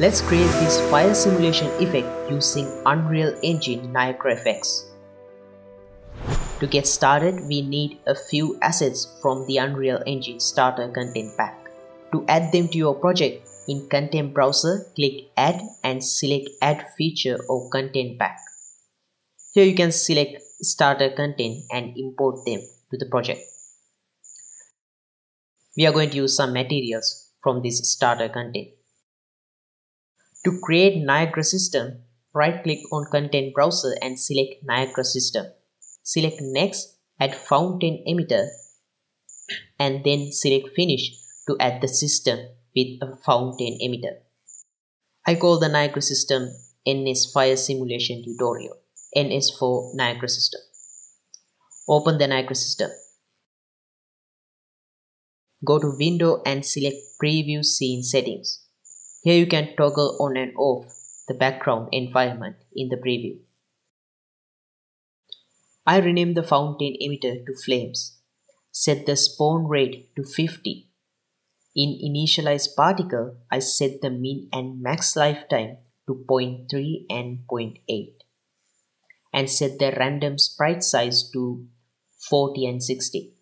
Let's create this fire simulation effect using Unreal Engine Niagara. To get started, we need a few assets from the Unreal Engine Starter Content Pack. To add them to your project, in Content Browser, click Add and select Add Feature or Content Pack. Here you can select Starter Content and import them to the project. We are going to use some materials from this starter content. To create Niagara system, right click on content browser and select Niagara system. Select next, add fountain emitter and then select finish to add the system with a fountain emitter. I call the Niagara system NS Fire Simulation Tutorial, NS for Niagara system. Open the Niagara system. Go to window and select preview scene settings. Here you can toggle on and off the background environment in the preview. I rename the fountain emitter to flames. Set the spawn rate to 50. In initialize particle, I set the min and max lifetime to 0.3 and 0.8 and set the random sprite size to 40 and 60.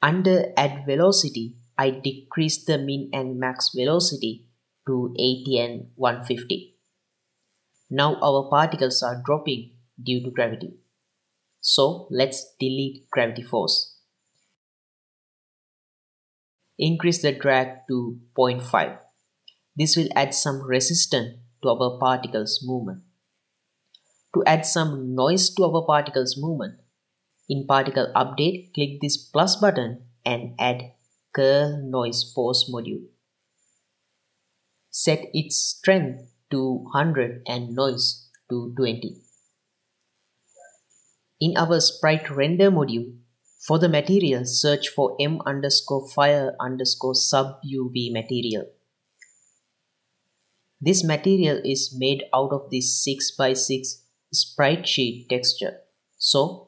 Under add velocity, I decrease the min and max velocity to 80 and 150. Now our particles are dropping due to gravity. So let's delete gravity force. Increase the drag to 0.5. This will add some resistance to our particles movement. To add some noise to our particles movement, in particle update, click this plus button and add curl noise force module. Set its strength to 100 and noise to 20. In our sprite render module, for the material, search for m underscore fire underscore sub UV material. This material is made out of this 6x6 sprite sheet texture. So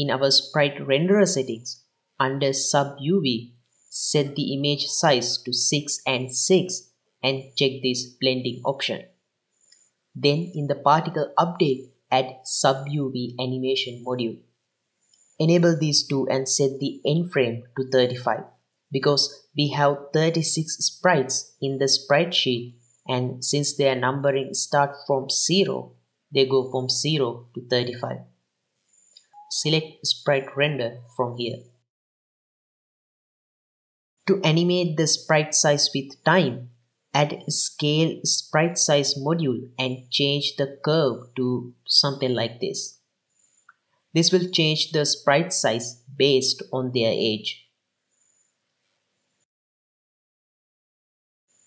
in our sprite renderer settings, under sub UV, set the image size to 6 and 6 and check this blending option. Then in the particle update, add sub UV animation module. Enable these two and set the end frame to 35 because we have 36 sprites in the sprite sheet and since their numbering start from 0, they go from 0 to 35 select sprite render from here. To animate the sprite size with time, add scale sprite size module and change the curve to something like this. This will change the sprite size based on their age.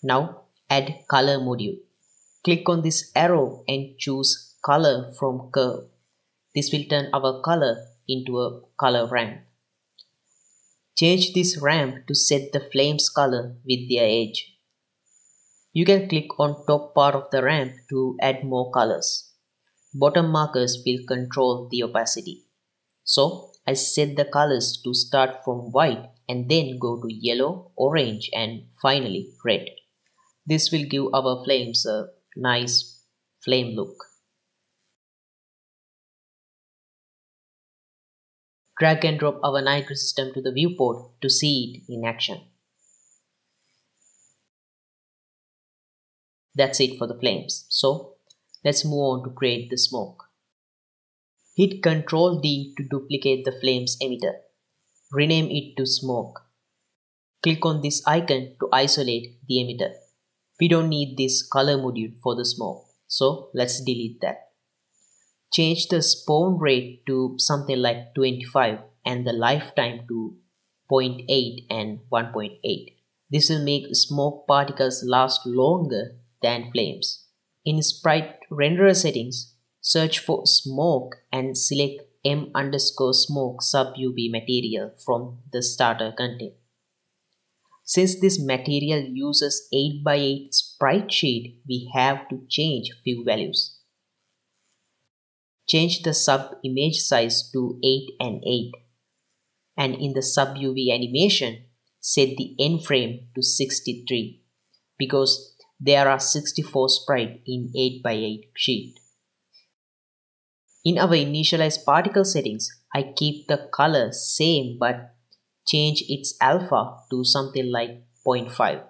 Now add color module. Click on this arrow and choose color from curve. This will turn our color into a color ramp. Change this ramp to set the flames color with their age. You can click on top part of the ramp to add more colors. Bottom markers will control the opacity. So I set the colors to start from white and then go to yellow, orange and finally red. This will give our flames a nice flame look. Drag and drop our Niagara system to the viewport to see it in action. That's it for the flames. So let's move on to create the smoke. Hit Ctrl D to duplicate the flames emitter. Rename it to smoke. Click on this icon to isolate the emitter. We don't need this color module for the smoke. So let's delete that change the spawn rate to something like 25 and the lifetime to 0.8 and 1.8. This will make smoke particles last longer than flames. In sprite renderer settings, search for smoke and select m underscore smoke sub UV material from the starter content. Since this material uses 8x8 sprite sheet, we have to change few values. Change the sub image size to 8 and 8. And in the sub UV animation, set the end frame to 63 because there are 64 sprites in 8x8 sheet. In our initialize particle settings, I keep the color same but change its alpha to something like 0.5.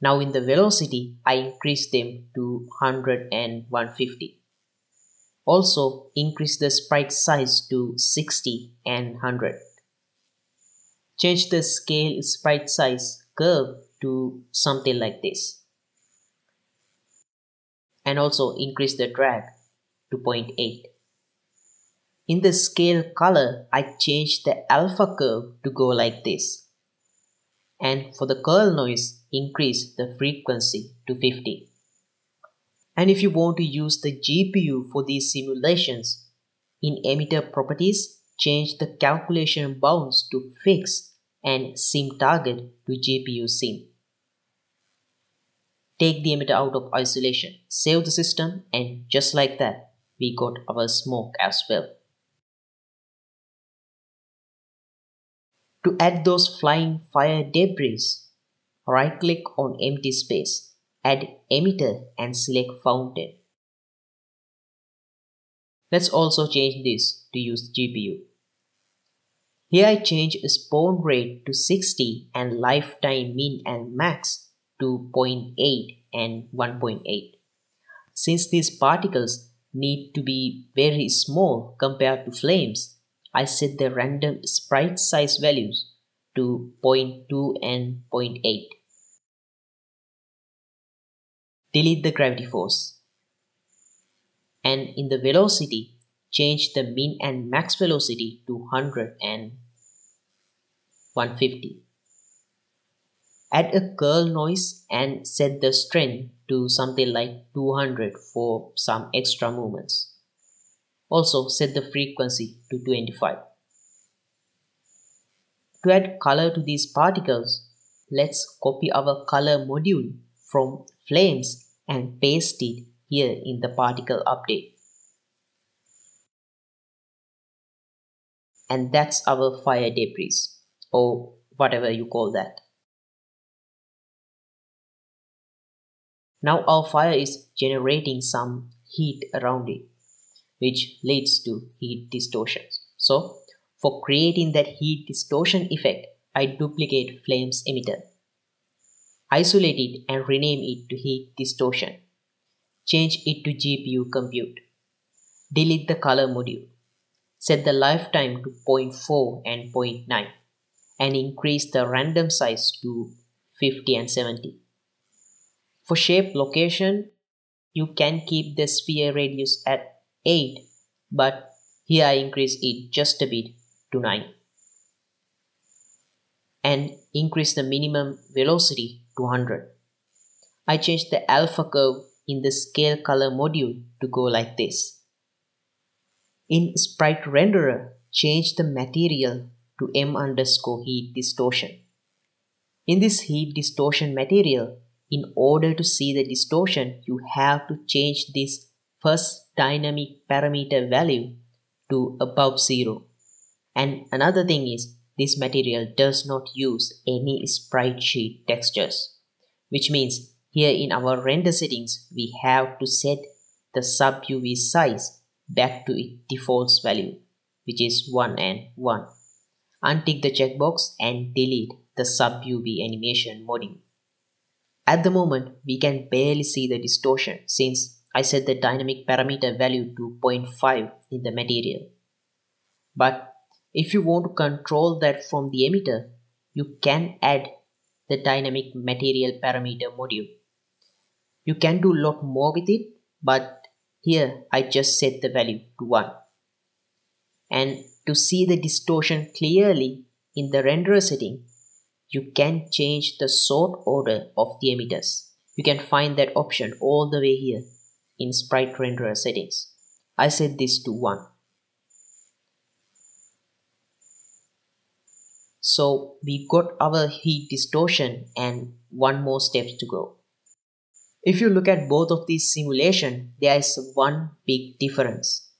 Now in the velocity, I increase them to 100 and 150. Also increase the sprite size to 60 and 100. Change the scale sprite size curve to something like this. And also increase the drag to 0.8. In the scale color, I change the alpha curve to go like this. And for the curl noise, increase the frequency to 50. And if you want to use the GPU for these simulations, in emitter properties, change the calculation bounds to fixed and sim target to GPU sim. Take the emitter out of isolation, save the system and just like that, we got our smoke as well. To add those flying fire debris, right click on empty space, add emitter and select fountain. Let's also change this to use GPU. Here I change spawn rate to 60 and lifetime min and max to 0.8 and 1.8. Since these particles need to be very small compared to flames, I set the random sprite size values to 0.2 and 0.8. Delete the gravity force. And in the velocity, change the min and max velocity to 100 and 150. Add a curl noise and set the strength to something like 200 for some extra movements. Also set the frequency to 25. To add color to these particles, let's copy our color module from flames and paste it here in the particle update. And that's our fire debris or whatever you call that. Now our fire is generating some heat around it which leads to heat distortion. So for creating that heat distortion effect, I duplicate flames emitter. Isolate it and rename it to heat distortion. Change it to GPU compute. Delete the color module. Set the lifetime to 0.4 and 0.9 and increase the random size to 50 and 70. For shape location, you can keep the sphere radius at 8 but here I increase it just a bit to 9 and increase the minimum velocity to 100. I change the alpha curve in the scale color module to go like this. In sprite renderer, change the material to M underscore heat distortion. In this heat distortion material, in order to see the distortion, you have to change this first dynamic parameter value to above zero. And another thing is this material does not use any sprite sheet textures, which means here in our render settings, we have to set the sub UV size back to its default value, which is 1 and 1. Untick the checkbox and delete the sub UV animation module. At the moment, we can barely see the distortion since I set the dynamic parameter value to 0.5 in the material. But if you want to control that from the emitter, you can add the dynamic material parameter module. You can do a lot more with it, but here I just set the value to 1. And to see the distortion clearly in the renderer setting, you can change the sort order of the emitters. You can find that option all the way here in sprite renderer settings. I set this to 1. So we got our heat distortion and one more step to go. If you look at both of these simulation, there is one big difference.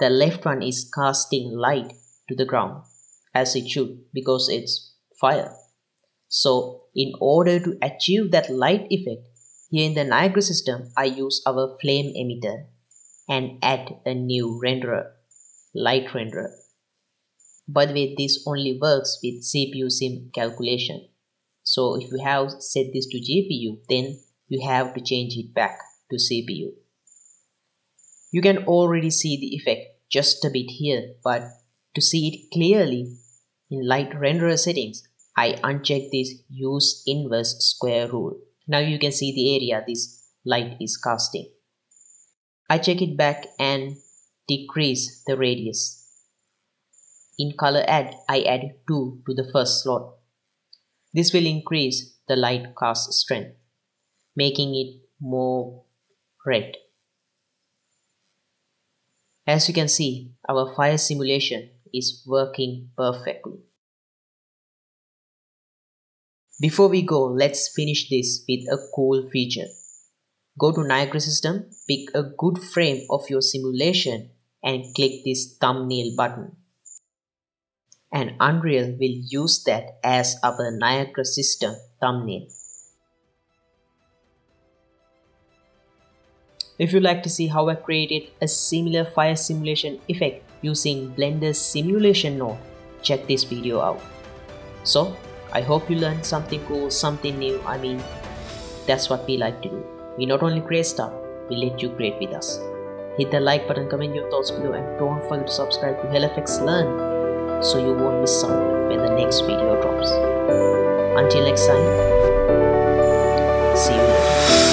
The left one is casting light to the ground as it should because it's fire. So in order to achieve that light effect, here in the Niagara system, I use our flame emitter and add a new renderer, light renderer. By the way, this only works with CPU sim calculation. So if you have set this to GPU, then you have to change it back to CPU. You can already see the effect just a bit here, but to see it clearly in light renderer settings, I uncheck this use inverse square rule. Now you can see the area this light is casting. I check it back and decrease the radius. In color add, I add 2 to the first slot. This will increase the light cast strength, making it more red. As you can see, our fire simulation is working perfectly. Before we go, let's finish this with a cool feature. Go to Niagara System, pick a good frame of your simulation and click this thumbnail button. And Unreal will use that as our Niagara System thumbnail. If you'd like to see how I created a similar fire simulation effect using Blender's simulation node, check this video out. So, I hope you learned something cool, something new. I mean, that's what we like to do. We not only create stuff, we let you create with us. Hit the like button, comment your thoughts below, and don't forget to subscribe to HellFX Learn so you won't miss out when the next video drops. Until next time, see you later.